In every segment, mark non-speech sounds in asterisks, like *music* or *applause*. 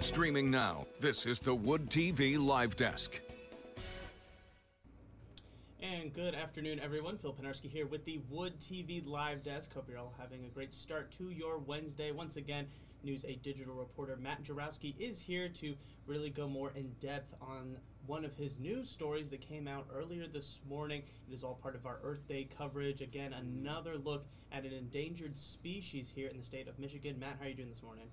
Streaming now, this is the Wood TV Live Desk. And good afternoon, everyone. Phil Penarski here with the Wood TV Live Desk. Hope you're all having a great start to your Wednesday. Once again, News 8 digital reporter Matt Jarowski is here to really go more in depth on one of his news stories that came out earlier this morning. It is all part of our Earth Day coverage. Again, another look at an endangered species here in the state of Michigan. Matt, how are you doing this morning?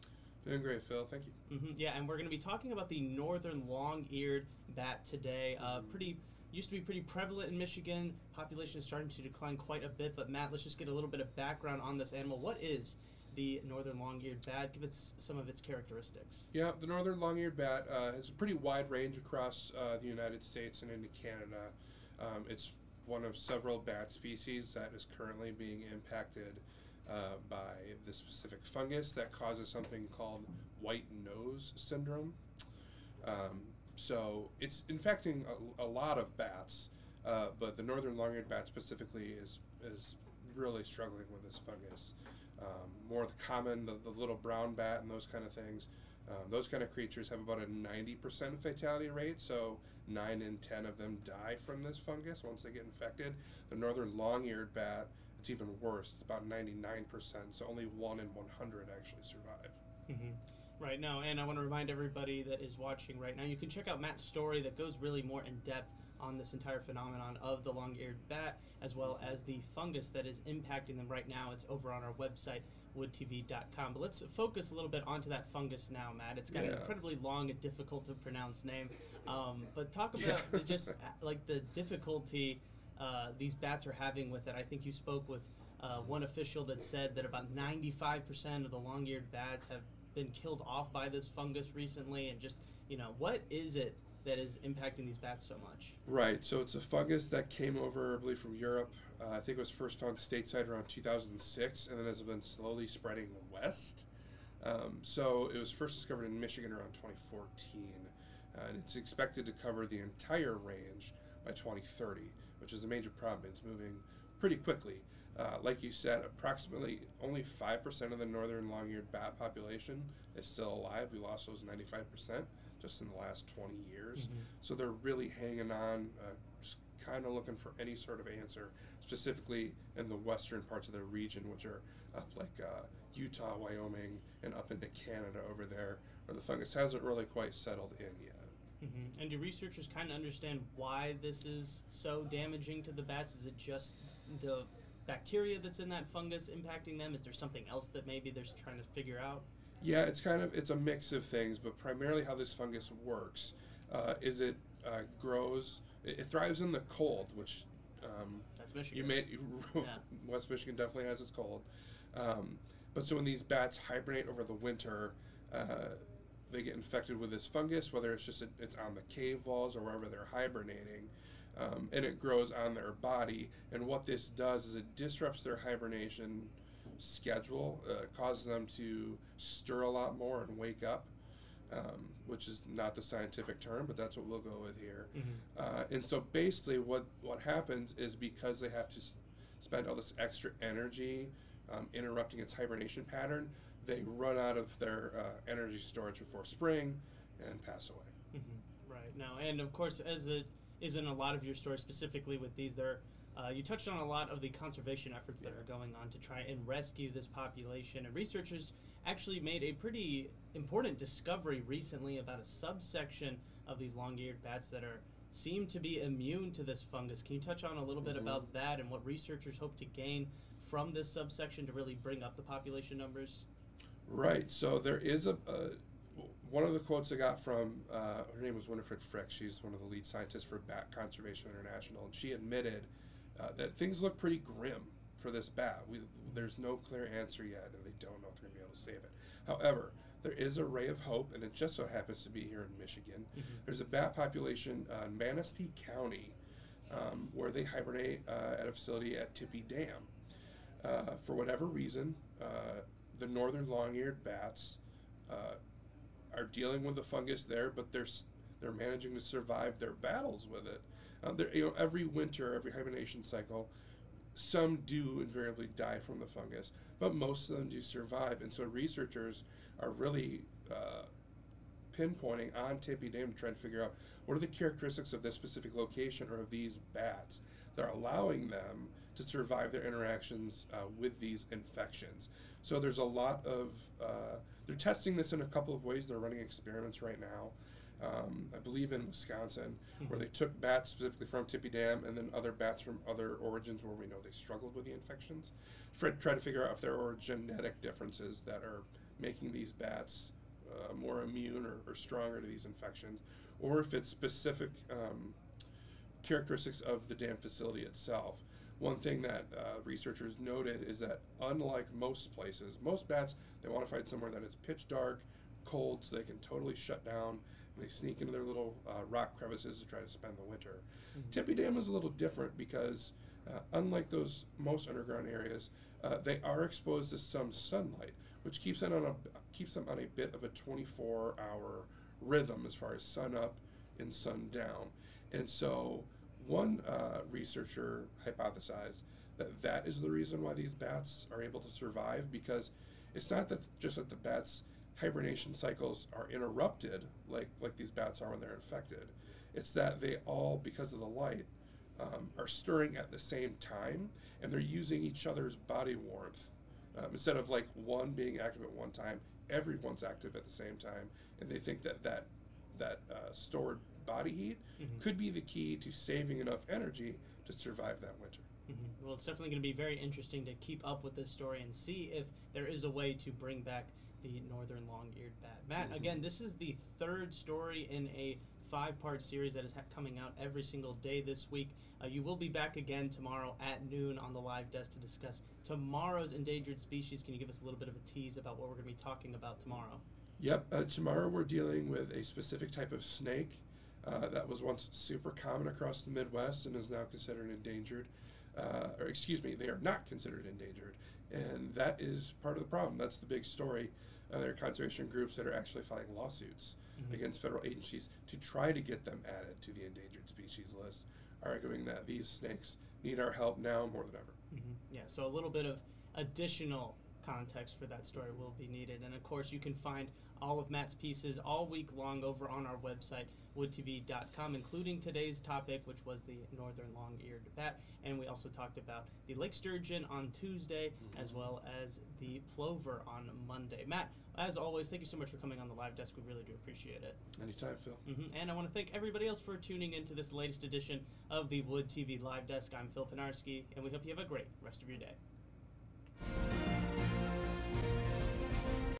Doing great, Phil. Thank you. Mm-hmm. Yeah, and we're going to be talking about the northern long-eared bat today. Uh, pretty used to be pretty prevalent in Michigan. Population is starting to decline quite a bit. But Matt, let's just get a little bit of background on this animal. What is the northern long-eared bat? Give us some of its characteristics. Yeah, the northern long-eared bat uh, has a pretty wide range across uh, the United States and into Canada. Um, it's one of several bat species that is currently being impacted uh, by the specific fungus that causes something called white nose syndrome. Um, so it's infecting a, a lot of bats, uh, but the northern long-eared bat specifically is is really struggling with this fungus. Um, more the common, the, the little brown bat and those kind of things. Um, those kind of creatures have about a 90% fatality rate, so 9 in 10 of them die from this fungus once they get infected. The northern long eared bat, it's even worse. It's about 99%, so only 1 in 100 actually survive. Mm-hmm. Right now, and I want to remind everybody that is watching right now, you can check out Matt's story that goes really more in depth on this entire phenomenon of the long-eared bat, as well as the fungus that is impacting them right now. It's over on our website, woodtv.com. But let's focus a little bit onto that fungus now, Matt. It's got an incredibly long and difficult to pronounce name. Um, but talk about Yeah. *laughs* just uh, like the difficulty uh, these bats are having with it. I think you spoke with uh, one official that said that about 95% of the long-eared bats have been killed off by this fungus recently, and just you know, what is it that is impacting these bats so much? Right, so it's a fungus that came over, I believe, from Europe. Uh, I think it was first found stateside around 2006, and then has been slowly spreading west. Um, so it was first discovered in Michigan around 2014, uh, and it's expected to cover the entire range by 2030, which is a major problem. It's moving pretty quickly. Uh, like you said, approximately only 5% of the northern long-eared bat population is still alive. We lost those 95% just in the last 20 years. So they're really hanging on, uh, kind of looking for any sort of answer, specifically in the western parts of the region, which are up like uh, Utah, Wyoming, and up into Canada over there, where the fungus hasn't really quite settled in yet. Hmm And do researchers kind of understand why this is so damaging to the bats? Is it just the bacteria that's in that fungus impacting them? Is there something else that maybe they're trying to figure out? Yeah, it's kind of it's a mix of things, but primarily how this fungus works uh, is it uh, grows. It, it thrives in the cold, which um, That's Michigan. you made *laughs* Yeah. West Michigan definitely has its cold. Um, but so when these bats hibernate over the winter, uh, they get infected with this fungus, whether it's just it's on the cave walls or wherever they're hibernating, um, and it grows on their body. And what this does is it disrupts their hibernation schedule, uh, causes them to stir a lot more and wake up. Um, which is not the scientific term, but that's what we'll go with here. Mhm. Uh, and so basically, what what happens is because they have to s- spend all this extra energy um, interrupting its hibernation pattern, they run out of their uh, energy storage before spring and pass away. Mhm. Right now, and of course, as it is in a lot of your stories, specifically with these, there uh, you touched on a lot of the conservation efforts that Yeah. are going on to try and rescue this population. And researchers actually made a pretty important discovery recently about a subsection of these long-eared bats that are seem to be immune to this fungus. Can you touch on a little bit Mhm. about that and what researchers hope to gain from this subsection to really bring up the population numbers? Right. So there is a, a one of the quotes I got from uh, her name was Winifred Frick. She's one of the lead scientists for Bat Conservation International, and she admitted uh, that things look pretty grim for this bat. We, there's no clear answer yet, and they don't know if they're going to be able to save it. However, there is a ray of hope, and it just so happens to be here in Michigan. There's a bat population uh, in Manistee County um, where they hibernate uh, at a facility at Tippy Dam. Uh, for whatever reason, uh, the northern long-eared bats uh, are dealing with the fungus there, but they're they're managing to survive their battles with it. Um, you know, every winter, every hibernation cycle, some do invariably die from the fungus, but most of them do survive. And so researchers are really uh, pinpointing on Tippy Dam to try to figure out what are the characteristics of this specific location or of these bats that are allowing them to survive their interactions uh, with these infections. So there's a lot of, uh, they're testing this in a couple of ways. They're running experiments right now. Um, I believe in Wisconsin, where they took bats specifically from Tippy Dam and then other bats from other origins where we know they struggled with the infections. For, try to figure out if there are genetic differences that are making these bats uh, more immune or, or stronger to these infections, or if it's specific um, characteristics of the dam facility itself. One thing that uh, researchers noted is that unlike most places, most bats they want to find somewhere that is pitch dark, cold, so they can totally shut down. And they sneak into their little uh, rock crevices to try to spend the winter. Tippy Dam is a little different because, uh, unlike those most underground areas, uh, they are exposed to some sunlight, which keeps them on a keeps them on a bit of a 24-hour rhythm as far as sun up and sun down. And so, one uh, researcher hypothesized that that is the reason why these bats are able to survive because it's not that just that the bats hibernation cycles are interrupted like like these bats are when they're infected. It's that they all because of the light um, are stirring at the same time and they're using each other's body warmth um, instead of like one being active at one time everyone's active at the same time and they think that that that uh, stored body heat Mhm. could be the key to saving enough energy to survive that winter Mhm. Well, it's definitely going to be very interesting to keep up with this story and see if there is a way to bring back the northern long-eared bat. Matt, Mhm. again, this is the third story in a five-part series that is ha- coming out every single day this week. Uh, you will be back again tomorrow at noon on the live desk to discuss tomorrow's endangered species. Can you give us a little bit of a tease about what we're going to be talking about tomorrow? Yep. Uh, tomorrow we're dealing with a specific type of snake uh, that was once super common across the Midwest and is now considered endangered. Uh, or excuse me, they are not considered endangered, and that is part of the problem. That's the big story. Uh, there are conservation groups that are actually filing lawsuits Mhm. against federal agencies to try to get them added to the endangered species list, arguing that these snakes need our help now more than ever. hmm Yeah, so a little bit of additional context for that story will be needed. And of course, you can find all of Matt's pieces all week long over on our website, woodtv.com, including today's topic, which was the northern long eared bat. And we also talked about the lake sturgeon on Tuesday, as well as the plover on Monday. Matt, as always, thank you so much for coming on the live desk. We really do appreciate it. Anytime, Phil. hmm And I want to thank everybody else for tuning in to this latest edition of the Wood TV Live Desk. I'm Phil Pinarski, and we hope you have a great rest of your day.